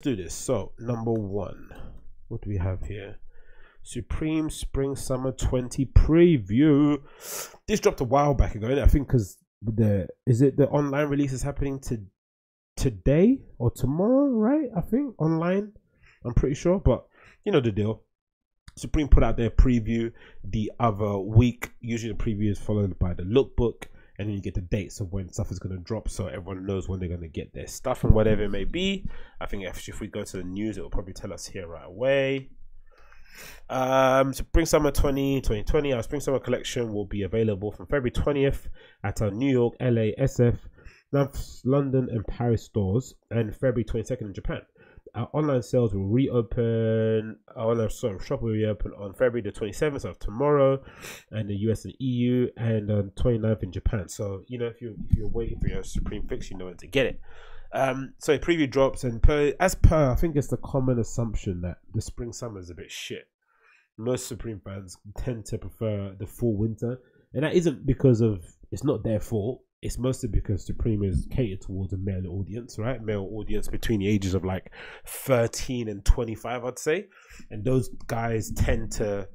do this. So, number one, what do we have here? Supreme Spring Summer 20 preview. This dropped a while back ago, I think, because the is it the online release is happening to today or tomorrow, right? I think online. I'm pretty sure, but you know the deal. Supreme put out their preview the other week. Usually, the preview is followed by the lookbook and then you get the dates of when stuff is going to drop so everyone knows when they're going to get their stuff and whatever it may be. I think if, if we go to the news it will probably tell us here right away. Um spring summer 20 2020 our spring summer collection will be available from february 20th at our new york la sf london and paris stores and february 22nd in japan our online sales will reopen. Our online shop will reopen on February the 27th of tomorrow, and the US and EU, and on 29th in Japan. So you know if you if you're waiting for your Supreme fix, you know when to get it. Um, so preview drops, and per, as per, I think it's the common assumption that the spring summer is a bit shit. Most Supreme fans tend to prefer the full winter, and that isn't because of it's not their fault it's mostly because Supreme is catered towards a male audience, right? Male audience between the ages of like 13 and 25, I'd say. And those guys tend to,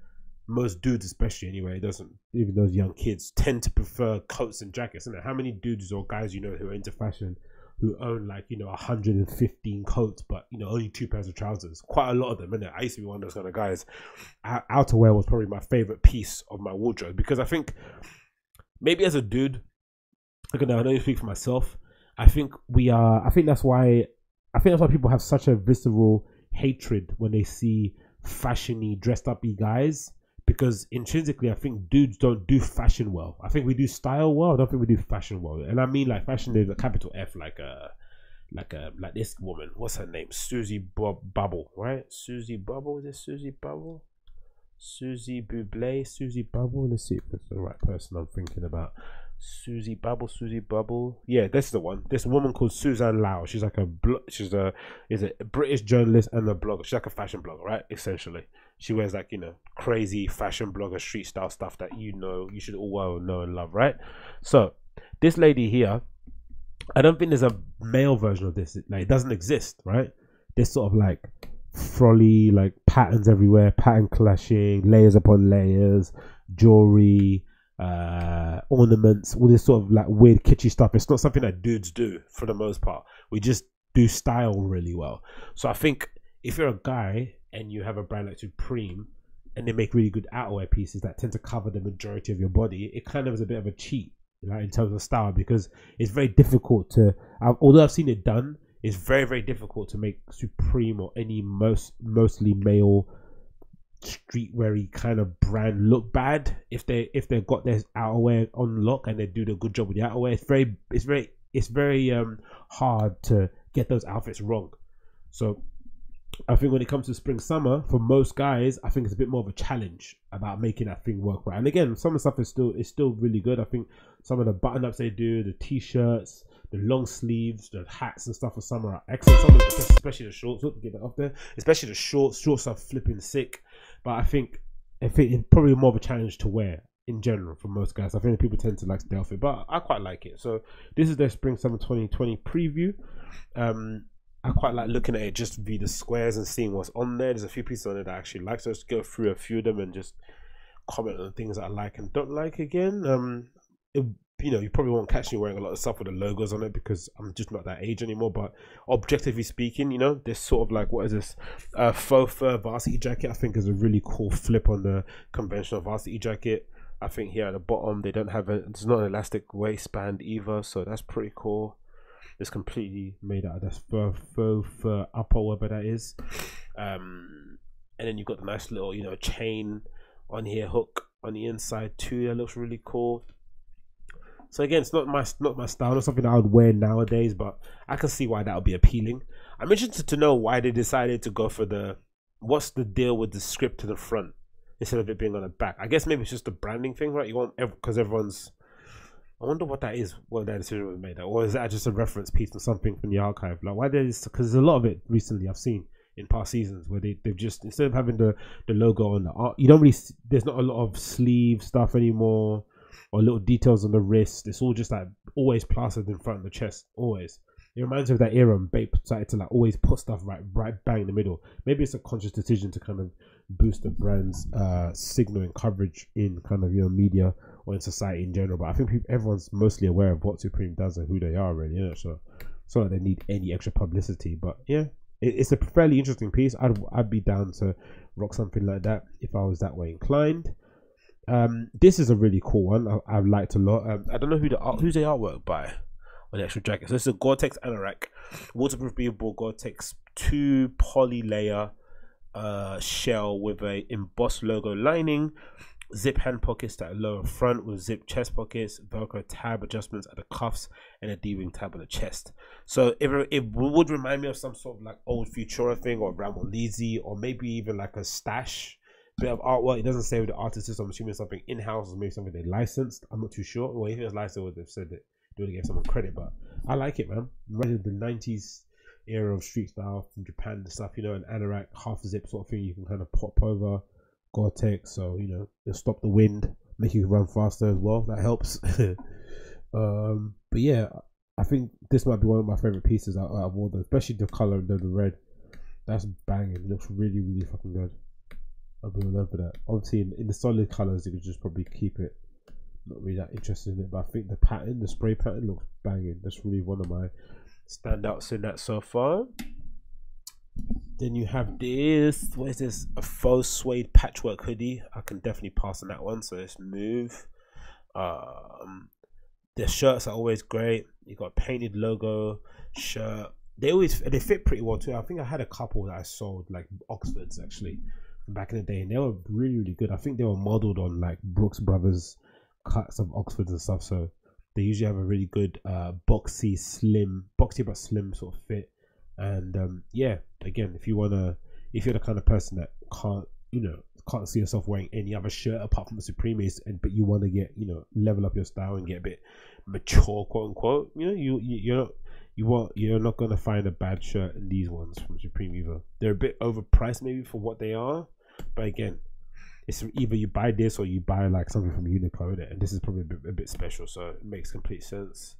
most dudes especially anyway, doesn't even those young kids tend to prefer coats and jackets. It? How many dudes or guys you know who are into fashion who own like, you know, 115 coats, but, you know, only two pairs of trousers? Quite a lot of them, innit? I used to be one of those kind of guys. Outerwear was probably my favorite piece of my wardrobe because I think maybe as a dude, That. I don't even speak for myself. I think we are. I think that's why. I think that's why people have such a visceral hatred when they see fashiony, dressed uppy guys. Because intrinsically, I think dudes don't do fashion well. I think we do style well. I don't think we do fashion well. And I mean, like fashion is a capital F, like a, like a, like this woman. What's her name? Susie Bob Bubble, right? Susie Bubble. Is it Susie Bubble? Susie Buble, Susie Bubble. Let's see if it's the right person I'm thinking about. Susie Bubble, Susie Bubble. Yeah, this is the one. This woman called Suzanne Lau. She's like a she's a is a British journalist and a blogger. She's like a fashion blogger, right? Essentially, she wears like you know crazy fashion blogger street style stuff that you know you should all well know and love, right? So this lady here, I don't think there's a male version of this. Like it doesn't exist, right? This sort of like frolly like patterns everywhere, pattern clashing, layers upon layers, jewelry uh, ornaments, all this sort of like weird kitschy stuff. It's not something that dudes do for the most part. We just do style really well. So I think if you're a guy and you have a brand like Supreme and they make really good outerwear pieces that tend to cover the majority of your body, it kind of is a bit of a cheat, in terms of style, because it's very difficult to. although I've seen it done, it's very very difficult to make Supreme or any most mostly male streetweary kind of brand look bad if they if they've got their outerwear on lock and they do the good job with the outerwear. It's very it's very it's very um hard to get those outfits wrong. So I think when it comes to spring summer, for most guys, I think it's a bit more of a challenge about making that thing work right. And again, some of the stuff is still is still really good. I think some of the button ups they do, the t shirts, the long sleeves, the hats and stuff for summer are excellent. Especially the shorts. Look, get that up there. Especially the shorts. Shorts are flipping sick. But I think I think it's probably more of a challenge to wear in general for most guys. I think people tend to like the but I quite like it. So this is their spring summer 2020 preview. Um, I quite like looking at it just via the squares and seeing what's on there. There's a few pieces on it that I actually like, so let's go through a few of them and just comment on the things that I like and don't like again. Um, it, you know, you probably won't catch me wearing a lot of stuff with the logos on it because I'm just not that age anymore. But objectively speaking, you know, this sort of like what is this uh, faux fur varsity jacket? I think is a really cool flip on the conventional varsity jacket. I think here at the bottom they don't have a it's not an elastic waistband either, so that's pretty cool. It's completely made out of this fur faux fur upper whatever that is. Um, and then you've got the nice little you know chain on here hook on the inside too. That looks really cool. So again, it's not my not my style, not something I would wear nowadays, but I can see why that would be appealing. I'm interested to know why they decided to go for the what's the deal with the script to the front instead of it being on the back. I guess maybe it's just a branding thing, right? You want because everyone's. I wonder what that is. What that decision was made, or is that just a reference piece to something from the archive? Like why there is because a lot of it recently I've seen in past seasons where they they've just instead of having the the logo on the art, you don't really there's not a lot of sleeve stuff anymore or little details on the wrist. It's all just like always plastered in front of the chest, always. it reminds me of that era when Bape started to like always put stuff right right bang in the middle. Maybe it's a conscious decision to kind of boost the brand's uh, signal and coverage in kind of your media or in society in general. But I think people, everyone's mostly aware of what Supreme does and who they are, really. Know? So like they need any extra publicity. But yeah, it, it's a fairly interesting piece. I'd I'd be down to rock something like that if I was that way inclined. Um, this is a really cool one. I, I liked a lot. Um, I don't know who the art, who's the artwork by on the actual jacket. So it's a Gore-Tex anorak, waterproof breathable Gore-Tex two poly layer uh, shell with a embossed logo lining, zip hand pockets that lower front with zip chest pockets, Velcro tab adjustments at the cuffs, and a D-ring tab on the chest. So it, it would remind me of some sort of like old Futura thing or Rammellzee or maybe even like a stash bit of artwork. It doesn't say who the artist is. So I'm assuming something in-house or maybe something they licensed. I'm not too sure. Well, if it was licensed, would have said it. They would have gave someone credit, but I like it, man. Right the 90s era of street style from Japan and stuff, you know, an anorak half zip sort of thing you can kind of pop over Gore-Tex, so you know it'll stop the wind, make you run faster as well. That helps. um, but yeah, I think this might be one of my favorite pieces out, out of all especially the color the, the red. That's banging. It looks really, really fucking good. Be all over that. Obviously, in, in the solid colors, you could just probably keep it. Not really that interested in it, but I think the pattern, the spray pattern, looks banging. That's really one of my standouts in that so far. Then you have this. What is this? A faux suede patchwork hoodie. I can definitely pass on that one. So let's move. Um, the shirts are always great. You got a painted logo shirt. They always they fit pretty well too. I think I had a couple that I sold like Oxfords actually back in the day, and they were really really good. I think they were modeled on like Brooks Brothers cuts of Oxfords and stuff. So they usually have a really good uh, boxy, slim, boxy but slim sort of fit. And um, yeah, again, if you wanna, if you're the kind of person that can't, you know, can't see yourself wearing any other shirt apart from the Supremes, and but you want to get, you know, level up your style and get a bit mature, quote unquote, you know, you, you you're not. You want you're not gonna find a bad shirt in these ones from Supreme either. They're a bit overpriced maybe for what they are, but again, it's either you buy this or you buy like something from Uniqlo, and this is probably a bit, a bit special, so it makes complete sense.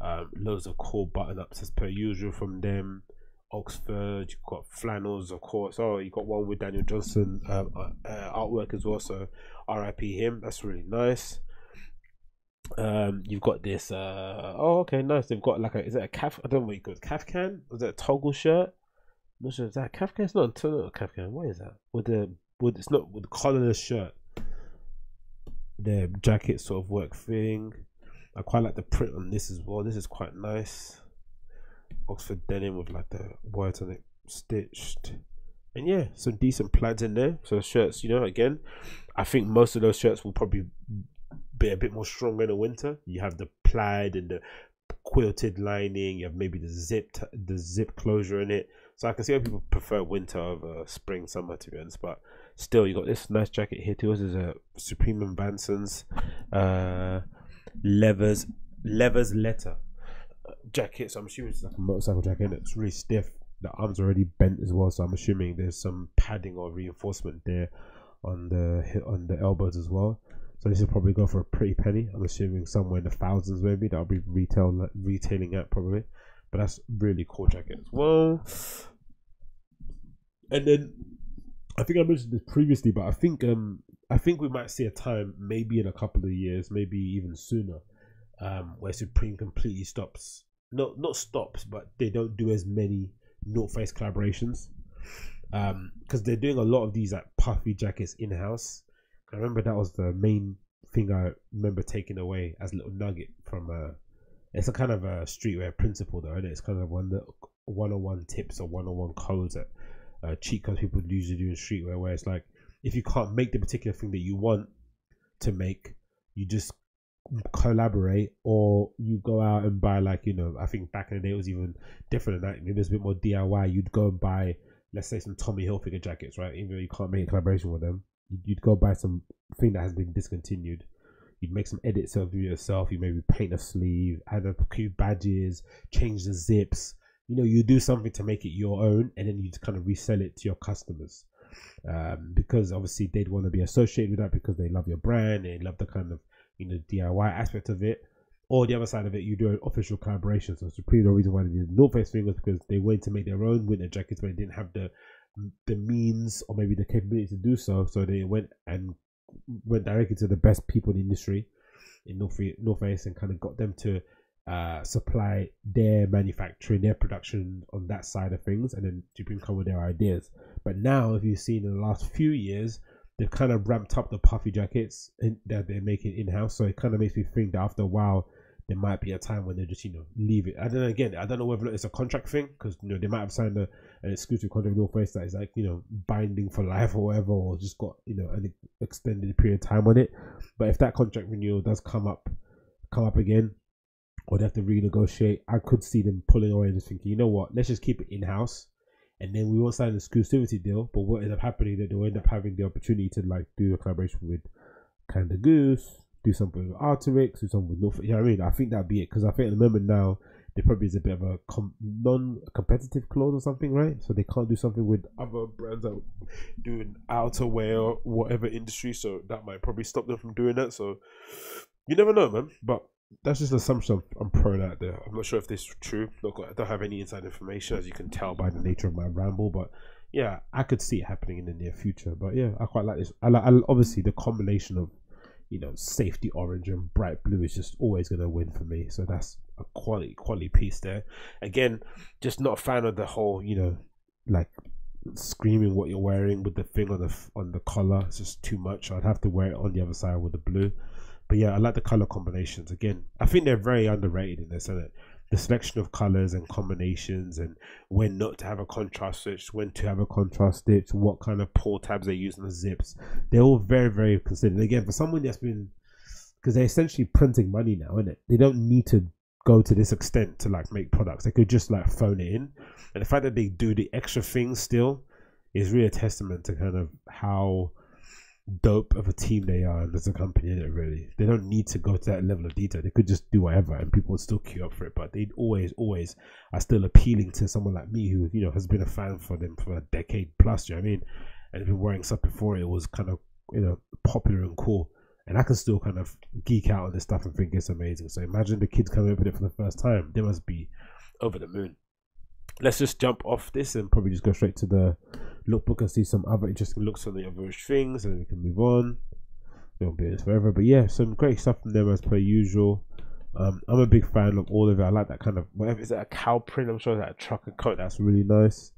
Um, loads of cool button ups as per usual from them. Oxford, you've got flannels, of course. Oh, you got one with Daniel Johnston um, uh, artwork as well. So, RIP him. That's really nice. Um, you've got this. Uh, oh, okay, nice. They've got like a. Is it a calf? I don't know what you call it. Kaftan? Was it a toggle shirt? I'm not sure. Is that a Kaftan? It's not. a Not Kaftan. What is that? With the with it's not with collarless shirt. The jacket sort of work thing. I quite like the print on this as well. This is quite nice. Oxford denim with like the words on it stitched. And yeah, some decent plaids in there. So shirts, you know, again, I think most of those shirts will probably a bit more stronger in the winter. You have the plaid and the quilted lining. You have maybe the zip the zip closure in it. So I can see why people prefer winter over spring, summer to be honest. But still, you got this nice jacket here too. This is a Supreme and Vanson's uh, levers levers letter uh, jacket. So I'm assuming it's like a motorcycle jacket. It's really stiff. The arms already bent as well. So I'm assuming there's some padding or reinforcement there on the on the elbows as well. So this will probably go for a pretty penny. I'm assuming somewhere in the thousands maybe. That'll be retail retailing at probably. But that's really cool jacket as well. And then I think I mentioned this previously, but I think um I think we might see a time, maybe in a couple of years, maybe even sooner, um, where Supreme completely stops. Not not stops, but they don't do as many North Face collaborations. Um, because they're doing a lot of these like puffy jackets in house. I remember that was the main thing I remember taking away as a little nugget from uh it's a kind of a streetwear principle though, and it? it's kind of one that one on one tips or one on one codes that uh, cheat codes people usually do in streetwear, where it's like if you can't make the particular thing that you want to make, you just collaborate or you go out and buy like you know I think back in the day it was even different than that. Maybe it's a bit more DIY you'd go and buy let's say some Tommy Hilfiger jackets right? Even though you can't make a collaboration with them you'd go buy some thing that has been discontinued. You'd make some edits of yourself. You maybe paint a sleeve add a few badges change the zips. You know you do something to make it your own and then you kind of resell it to your customers. Um, because obviously they'd want to be associated with that because they love your brand they love the kind of you know DIY aspect of it. Or the other side of it, you do an official collaboration. So Supreme, the reason why they did North Face thing was because they wanted to make their own winter jackets, but they didn't have the the means or maybe the capability to do so. So they went and went directly to the best people in the industry in North Face and kind of got them to uh, supply their manufacturing, their production on that side of things, and then Supreme come with their ideas. But now, if you've seen in the last few years, they've kind of ramped up the puffy jackets in, that they're making in house. So it kind of makes me think that after a while, there might be a time when they just you know leave it. I don't. Again, I don't know whether it's a contract thing because you know they might have signed a, an exclusive contract with North Face that is like you know binding for life or whatever, or just got you know an extended period of time on it. But if that contract renewal does come up, come up again, or they have to renegotiate, I could see them pulling away and just thinking, you know what, let's just keep it in house and then we won't sign an exclusivity deal. But what ends up happening that they'll end up having the opportunity to like do a collaboration with Canada Goose, do something with Arc'teryx, do something with North. You know I mean? I think that'd be it because I think at the moment now there probably is a bit of a com- non-competitive clause or something, right? So they can't do something with other brands that doing outerwear or whatever industry. So that might probably stop them from doing that. So you never know, man. But that's just an assumption I'm throwing out there. I'm not sure if this is true. Look, I don't have any inside information, as you can tell by the nature of my ramble. But yeah, I could see it happening in the near future. But yeah, I quite like this. I like I, obviously the combination of you know safety orange and bright blue is just always going to win for me. So that's a quality quality piece there. Again, just not a fan of the whole you know like screaming what you're wearing with the thing on the on the collar. It's just too much. I'd have to wear it on the other side with the blue. But yeah, I like the color combinations. Again, I think they're very underrated in this, isn't it? The selection of colors and combinations, and when not to have a contrast stitch, when to have a contrast stitch, what kind of pull tabs they use on the zips. They're all very, very considered. Again, for someone that's been, because they're essentially printing money now, isn't it? They don't need to go to this extent to like make products. They could just like phone it in, and the fact that they do the extra things still is really a testament to kind of how dope of a team they are and as a company in it really? They don't need to go to that level of detail. They could just do whatever and people would still queue up for it but they always always are still appealing to someone like me who you know has been a fan for them for a decade plus you know what i mean? And been wearing stuff before it was kind of you know popular and cool. And i can still kind of geek out on this stuff and think it's amazing. So imagine the kids coming up with it for the first time. They must be over the moon let's just jump off this and probably just go straight to the lookbook and see some other interesting looks on the other things, and then we can move on. We won't be this forever, but yeah, some great stuff from them as per usual. Um, I'm a big fan of all of it. I like that kind of whatever is that a cow print? I'm sure that a trucker coat. That's really nice.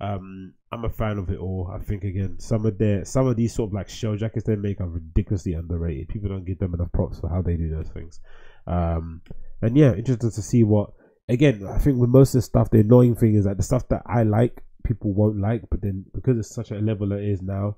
Um, I'm a fan of it all. I think again, some of their some of these sort of like shell jackets they make are ridiculously underrated. People don't give them enough props for how they do those things. Um, and yeah, interested to see what. Again, I think with most of the stuff, the annoying thing is that the stuff that I like people won't like, but then because it's such a level it is now,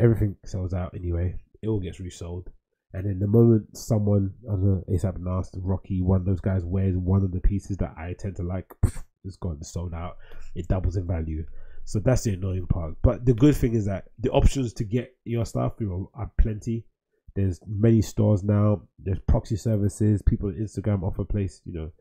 everything sells out anyway. It all gets resold. And then the moment someone, I don't know, ASAP Nast, Rocky, one of those guys wears one of the pieces that I tend to like, it's gone, sold out. It doubles in value. So that's the annoying part. But the good thing is that the options to get your stuff are plenty. There's many stores now. There's proxy services. People on Instagram offer place, you know,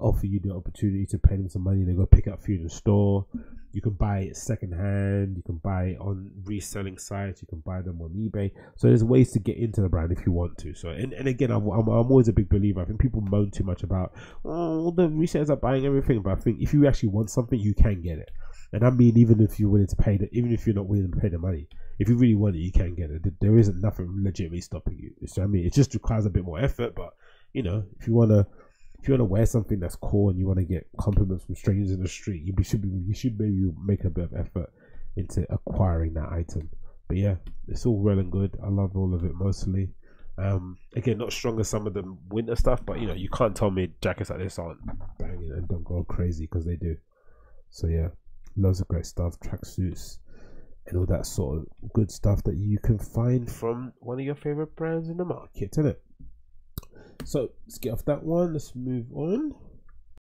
offer you the opportunity to pay them some money. They go pick up for you in the store. You can buy it secondhand. You can buy it on reselling sites. You can buy them on eBay. So there's ways to get into the brand if you want to. So and, and again, I'm, I'm, I'm always a big believer. I think people moan too much about oh the resellers are buying everything, but I think if you actually want something, you can get it. And I mean, even if you're willing to pay the, even if you're not willing to pay the money, if you really want it, you can get it. There isn't nothing legitimately stopping you. So I mean, it just requires a bit more effort. But you know, if you wanna if you want to wear something that's cool and you want to get compliments from strangers in the street, you should be you should maybe make a bit of effort into acquiring that item. But yeah, it's all well and good. I love all of it mostly. Um, again, not strong as some of the winter stuff, but you know, you can't tell me jackets like this aren't banging and don't go crazy because they do. So yeah, loads of great stuff, tracksuits, and all that sort of good stuff that you can find from one of your favorite brands in the market, isn't it? So let's get off that one. Let's move on.